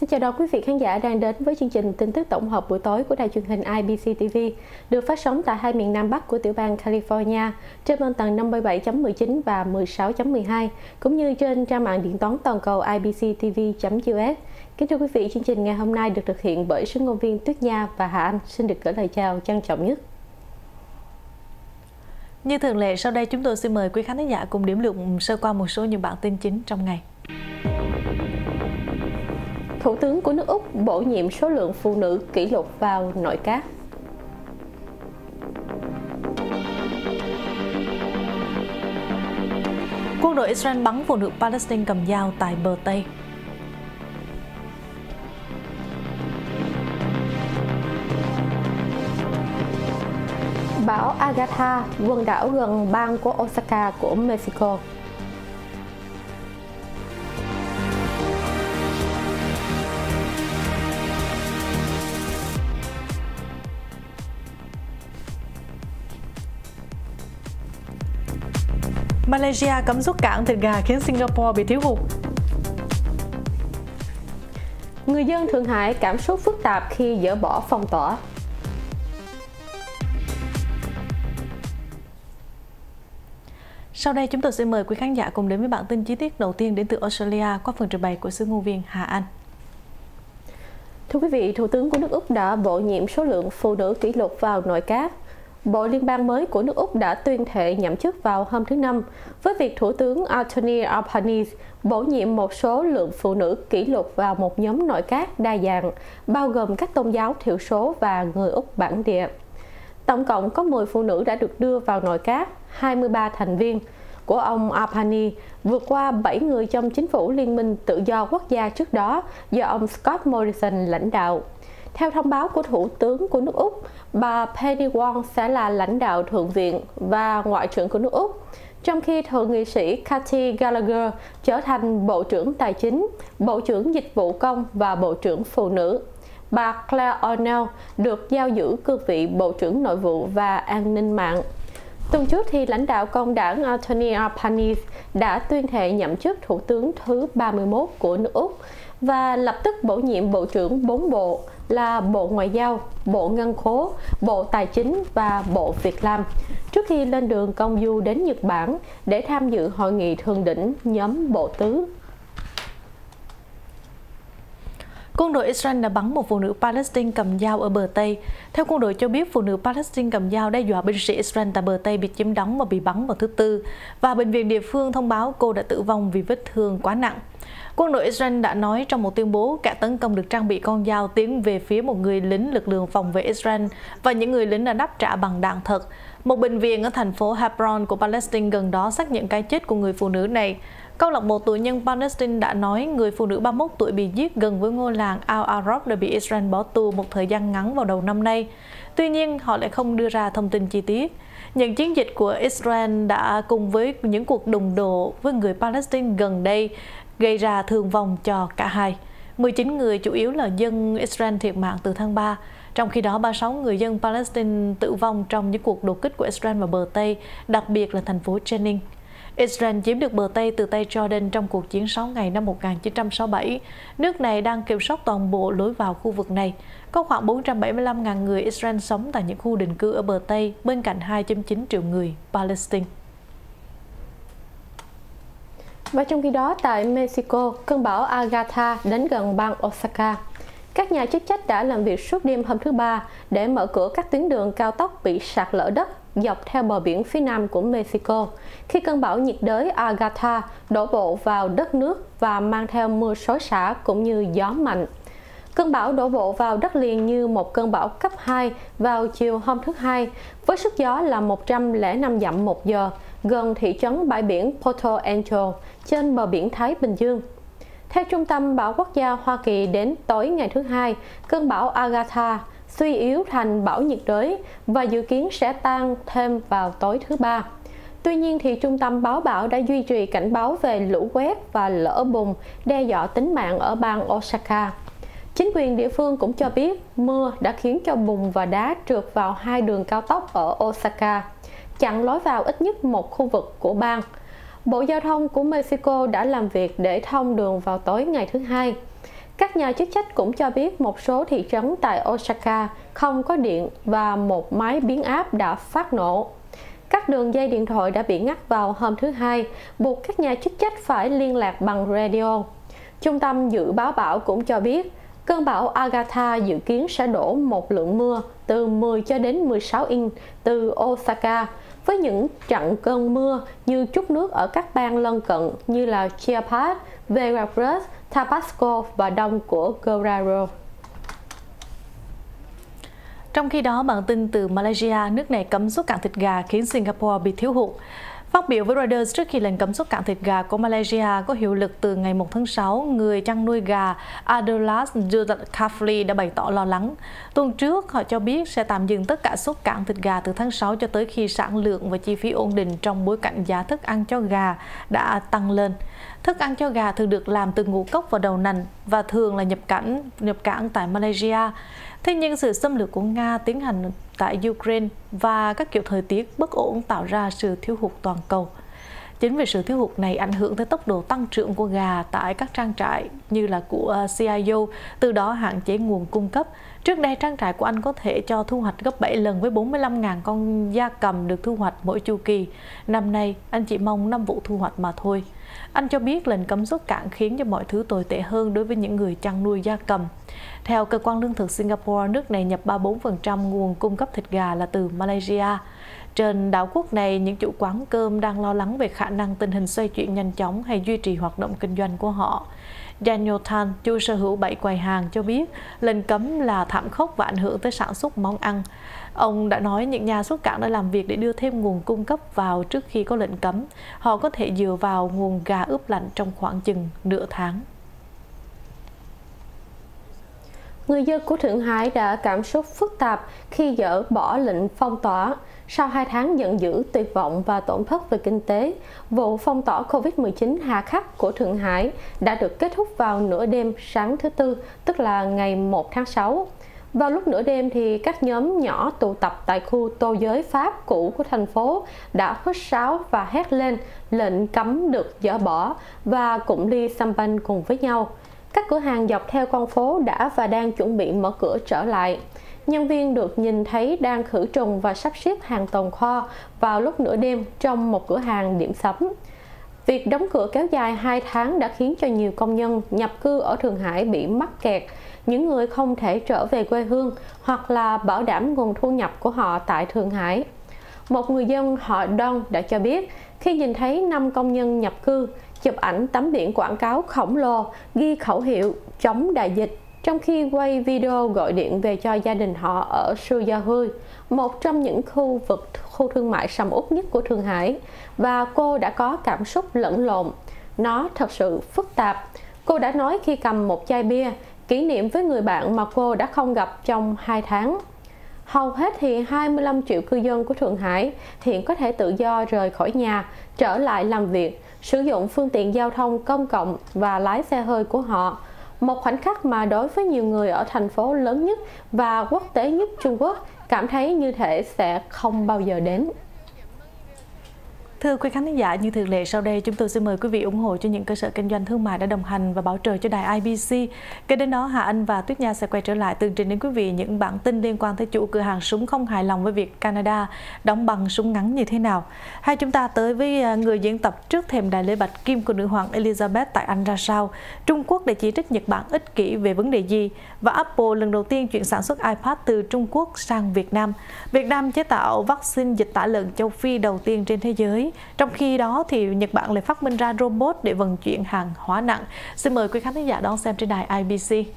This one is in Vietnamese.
Xin chào đón quý vị khán giả đang đến với chương trình tin tức tổng hợp buổi tối của đài truyền hình IBC TV, được phát sóng tại hai miền Nam Bắc của tiểu bang California trên băng tần 57.19 và 16.12, cũng như trên trang mạng điện toán toàn cầu ibctv.us. Kính thưa quý vị, chương trình ngày hôm nay được thực hiện bởi sứ ngôn viên Tuyết Nha và Hà Anh. Xin được gửi lời chào trân trọng nhất. Như thường lệ, sau đây chúng tôi xin mời quý khán giả cùng điểm lược sơ qua một số những bản tin chính trong ngày. Thủ tướng của nước Úc bổ nhiệm số lượng phụ nữ kỷ lục vào nội các. Quân đội Israel bắn phụ nữ Palestine cầm dao tại bờ Tây. Bão Agatha quần đảo gần bang của Osaka của Mexico. Malaysia cấm xuất cảng thịt gà khiến Singapore bị thiếu hụt. Người dân Thượng Hải cảm xúc phức tạp khi dỡ bỏ phong tỏa. Sau đây chúng tôi sẽ mời quý khán giả cùng đến với bản tin chi tiết đầu tiên đến từ Australia qua phần trình bày của sư ngôn viên Hà Anh. Thưa quý vị, Thủ tướng của nước Úc đã bổ nhiệm số lượng phụ nữ kỷ lục vào nội các Bộ Liên bang mới của nước Úc đã tuyên thệ nhậm chức vào hôm thứ Năm với việc Thủ tướng Anthony Albanese bổ nhiệm một số lượng phụ nữ kỷ lục vào một nhóm nội các đa dạng, bao gồm các tôn giáo thiểu số và người Úc bản địa. Tổng cộng có 10 phụ nữ đã được đưa vào nội các, 23 thành viên của ông Albanese vượt qua 7 người trong chính phủ liên minh tự do quốc gia trước đó do ông Scott Morrison lãnh đạo. Theo thông báo của Thủ tướng của nước Úc, bà Penny Wong sẽ là lãnh đạo Thượng viện và Ngoại trưởng của nước Úc, trong khi Thượng nghị sĩ Cathy Gallagher trở thành Bộ trưởng Tài chính, Bộ trưởng Dịch vụ Công và Bộ trưởng Phụ nữ. Bà Claire O'Neill được giao giữ cương vị Bộ trưởng Nội vụ và An ninh mạng. Tuần trước thì lãnh đạo công đảng Anthony Albanese đã tuyên thệ nhậm chức thủ tướng thứ 31 của nước Úc và lập tức bổ nhiệm bộ trưởng bốn bộ là Bộ Ngoại giao, Bộ Ngân khố, Bộ Tài chính và Bộ Việc làm trước khi lên đường công du đến Nhật Bản để tham dự hội nghị thượng đỉnh nhóm Bộ Tứ. Quân đội Israel đã bắn một phụ nữ Palestine cầm dao ở bờ Tây. Theo quân đội cho biết, phụ nữ Palestine cầm dao đe dọa binh sĩ Israel tại bờ Tây bị chiếm đóng và bị bắn vào thứ Tư. Và bệnh viện địa phương thông báo cô đã tử vong vì vết thương quá nặng. Quân đội Israel đã nói trong một tuyên bố kẻ tấn công được trang bị con dao tiến về phía một người lính lực lượng phòng vệ Israel và những người lính đã đáp trả bằng đạn thật. Một bệnh viện ở thành phố Hebron của Palestine gần đó xác nhận cái chết của người phụ nữ này. Câu lạc bộ tù nhân Palestine đã nói người phụ nữ 31 tuổi bị giết gần với ngôi làng Al-Arab đã bị Israel bỏ tù một thời gian ngắn vào đầu năm nay. Tuy nhiên, họ lại không đưa ra thông tin chi tiết. Những chiến dịch của Israel đã cùng với những cuộc đụng độ với người Palestine gần đây gây ra thương vong cho cả hai. 19 người chủ yếu là dân Israel thiệt mạng từ tháng 3, trong khi đó 36 người dân Palestine tử vong trong những cuộc đột kích của Israel vào bờ Tây, đặc biệt là thành phố Jenin. Israel chiếm được bờ Tây từ tay Jordan trong cuộc chiến 6 ngày năm 1967. Nước này đang kiểm soát toàn bộ lối vào khu vực này. Có khoảng 475.000 người Israel sống tại những khu định cư ở bờ Tây bên cạnh 2.9 triệu người Palestine. Và trong khi đó, tại Mexico, cơn bão Agatha đến gần bang Osaka. Các nhà chức trách đã làm việc suốt đêm hôm thứ Ba để mở cửa các tuyến đường cao tốc bị sạt lở đất dọc theo bờ biển phía nam của Mexico khi cơn bão nhiệt đới Agatha đổ bộ vào đất nước và mang theo mưa xối xả cũng như gió mạnh. Cơn bão đổ bộ vào đất liền như một cơn bão cấp 2 vào chiều hôm thứ Hai với sức gió là 105 dặm một giờ gần thị trấn bãi biển Porto Angel trên bờ biển Thái Bình Dương. Theo Trung tâm Bão Quốc gia Hoa Kỳ đến tối ngày thứ Hai, cơn bão Agatha suy yếu thành bão nhiệt đới và dự kiến sẽ tan thêm vào tối thứ Ba. Tuy nhiên thì Trung tâm Báo bão đã duy trì cảnh báo về lũ quét và lỡ bùn đe dọa tính mạng ở bang Osaka. Chính quyền địa phương cũng cho biết mưa đã khiến cho bùn và đá trượt vào hai đường cao tốc ở Osaka, chặn lối vào ít nhất một khu vực của bang. Bộ Giao thông của Mexico đã làm việc để thông đường vào tối ngày thứ Hai. Các nhà chức trách cũng cho biết một số thị trấn tại Osaka không có điện và một máy biến áp đã phát nổ. Các đường dây điện thoại đã bị ngắt vào hôm thứ Hai, buộc các nhà chức trách phải liên lạc bằng radio. Trung tâm Dự báo bão cũng cho biết, cơn bão Agatha dự kiến sẽ đổ một lượng mưa từ 10 cho đến 16 inch từ Osaka, với những trận cơn mưa như chút nước ở các bang lân cận như là Chiapas, Veracruz, Tabasco và đông của Guerrero. Trong khi đó, bản tin từ Malaysia, nước này cấm xuất cảng thịt gà khiến Singapore bị thiếu hụt. Phát biểu với Reuters trước khi lệnh cấm xuất cảng thịt gà của Malaysia có hiệu lực từ ngày 1 tháng 6, người chăn nuôi gà Adolas Kafli đã bày tỏ lo lắng. Tuần trước, họ cho biết sẽ tạm dừng tất cả xuất cảng thịt gà từ tháng 6 cho tới khi sản lượng và chi phí ổn định trong bối cảnh giá thức ăn cho gà đã tăng lên. Thức ăn cho gà thường được làm từ ngũ cốc và đầu nành và thường là nhập cảnh nhập cảng tại Malaysia. Thế nhưng sự xâm lược của Nga tiến hành tại Ukraine và các kiểu thời tiết bất ổn tạo ra sự thiếu hụt toàn cầu. Chính vì sự thiếu hụt này ảnh hưởng tới tốc độ tăng trưởng của gà tại các trang trại như là của CIO, từ đó hạn chế nguồn cung cấp. Trước đây, trang trại của anh có thể cho thu hoạch gấp 7 lần với 45.000 con gia cầm được thu hoạch mỗi chu kỳ. Năm nay, anh chỉ mong 5 vụ thu hoạch mà thôi. Anh cho biết lệnh cấm xuất cảng khiến cho mọi thứ tồi tệ hơn đối với những người chăn nuôi gia cầm. Theo cơ quan lương thực Singapore, nước này nhập 34% nguồn cung cấp thịt gà là từ Malaysia. Trên đảo quốc này, những chủ quán cơm đang lo lắng về khả năng tình hình xoay chuyển nhanh chóng hay duy trì hoạt động kinh doanh của họ. Daniel Tan, chủ sở hữu bảy quầy hàng cho biết lệnh cấm là thảm khốc và ảnh hưởng tới sản xuất món ăn. Ông đã nói những nhà xuất cảng đã làm việc để đưa thêm nguồn cung cấp vào trước khi có lệnh cấm. Họ có thể dựa vào nguồn gà ướp lạnh trong khoảng chừng nửa tháng. Người dân của Thượng Hải đã cảm xúc phức tạp khi dỡ bỏ lệnh phong tỏa. Sau hai tháng giận dữ, tuyệt vọng và tổn thất về kinh tế, vụ phong tỏa COVID-19 hà khắc của Thượng Hải đã được kết thúc vào nửa đêm sáng thứ Tư, tức là ngày 1 tháng 6. Vào lúc nửa đêm thì các nhóm nhỏ tụ tập tại khu tô giới Pháp cũ của thành phố đã hít sáo và hét lên lệnh cấm được dỡ bỏ và cũng đi xăm banh cùng với nhau. Các cửa hàng dọc theo con phố đã và đang chuẩn bị mở cửa trở lại. Nhân viên được nhìn thấy đang khử trùng và sắp xếp hàng tồn kho vào lúc nửa đêm trong một cửa hàng điểm sắm. Việc đóng cửa kéo dài 2 tháng đã khiến cho nhiều công nhân nhập cư ở Thượng Hải bị mắc kẹt, những người không thể trở về quê hương hoặc là bảo đảm nguồn thu nhập của họ tại Thượng Hải. Một người dân họ Don đã cho biết khi nhìn thấy 5 công nhân nhập cư chụp ảnh tấm biển quảng cáo khổng lồ ghi khẩu hiệu chống đại dịch trong khi quay video gọi điện về cho gia đình họ ở Suyahui, một trong những khu vực khu thương mại sầm uất nhất của Thượng Hải, và cô đã có cảm xúc lẫn lộn. Nó thật sự phức tạp. Cô đã nói khi cầm một chai bia, kỷ niệm với người bạn mà cô đã không gặp trong hai tháng. Hầu hết thì 25 triệu cư dân của Thượng Hải hiện có thể tự do rời khỏi nhà, trở lại làm việc, sử dụng phương tiện giao thông công cộng và lái xe hơi của họ một khoảnh khắc mà đối với nhiều người ở thành phố lớn nhất và quốc tế nhất Trung Quốc cảm thấy như thể sẽ không bao giờ đến. Thưa quý khán giả, như thường lệ sau đây chúng tôi xin mời quý vị ủng hộ cho những cơ sở kinh doanh thương mại đã đồng hành và bảo trợ cho đài IBC. Kế đến đó, Hà Anh và Tuyết Nha sẽ quay trở lại tường trình đến quý vị những bản tin liên quan tới chủ cửa hàng súng không hài lòng với việc Canada đóng bằng súng ngắn như thế nào. Hay chúng ta tới với à, người diễn tập trước thềm đài lễ bạch kim của nữ hoàng Elizabeth tại Anh ra sao? Trung Quốc để chỉ trích Nhật Bản ích kỷ về vấn đề gì? Và Apple lần đầu tiên chuyển sản xuất iPad từ Trung Quốc sang Việt Nam. Việt Nam chế tạo vaccine dịch tả lợn châu Phi đầu tiên trên thế giới trong khi đó thì Nhật Bản lại phát minh ra robot để vận chuyển hàng hóa nặng. Xin mời quý khán giả đón xem trên đài IBC.